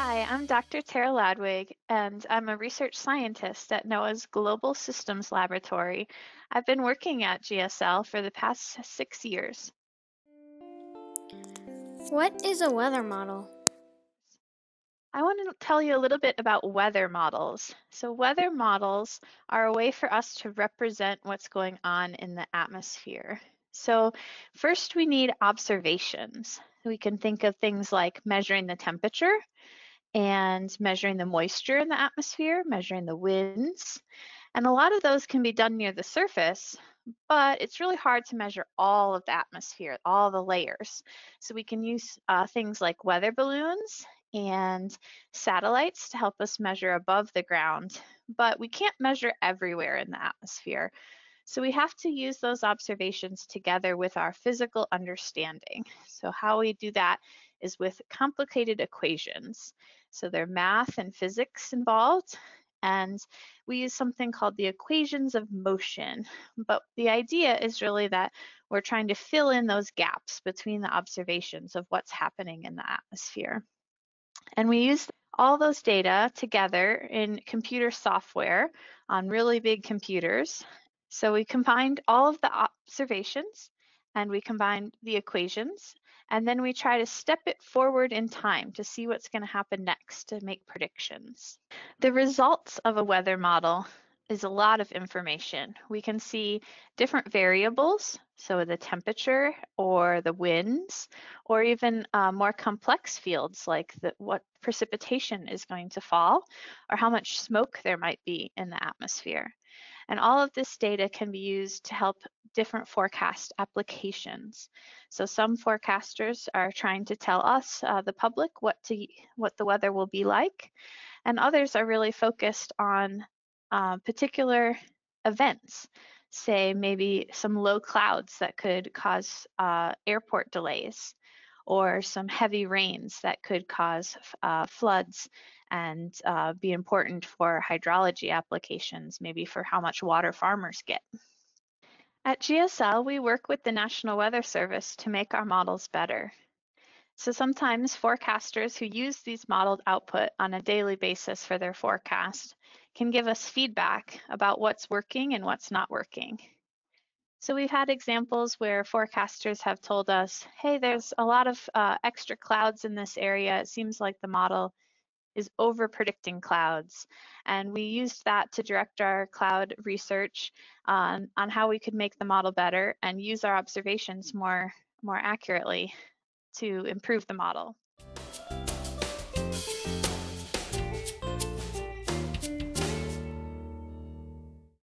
Hi, I'm Dr. Terra Ladwig, and I'm a research scientist at NOAA's Global Systems Laboratory. I've been working at GSL for the past six years. What is a weather model? I want to tell you a little bit about weather models. So weather models are a way for us to represent what's going on in the atmosphere. So first we need observations. We can think of things like measuring the temperature and measuring the moisture in the atmosphere, measuring the winds. And a lot of those can be done near the surface, but it's really hard to measure all of the atmosphere, all the layers. So we can use uh, things like weather balloons and satellites to help us measure above the ground, but we can't measure everywhere in the atmosphere. So we have to use those observations together with our physical understanding. So how we do that is with complicated equations. So there are math and physics involved, and we use something called the equations of motion. But the idea is really that we're trying to fill in those gaps between the observations of what's happening in the atmosphere. And we use all those data together in computer software on really big computers so we combined all of the observations and we combined the equations and then we try to step it forward in time to see what's going to happen next to make predictions. The results of a weather model is a lot of information. We can see different variables, so the temperature or the winds, or even uh, more complex fields like the, what precipitation is going to fall or how much smoke there might be in the atmosphere. And all of this data can be used to help different forecast applications. So some forecasters are trying to tell us, uh, the public, what to what the weather will be like, and others are really focused on uh, particular events. Say maybe some low clouds that could cause uh, airport delays, or some heavy rains that could cause uh, floods and uh, be important for hydrology applications, maybe for how much water farmers get. At GSL, we work with the National Weather Service to make our models better. So sometimes forecasters who use these modeled output on a daily basis for their forecast can give us feedback about what's working and what's not working. So we've had examples where forecasters have told us, hey, there's a lot of uh, extra clouds in this area. It seems like the model is over predicting clouds. And we used that to direct our cloud research on, on how we could make the model better and use our observations more, more accurately to improve the model.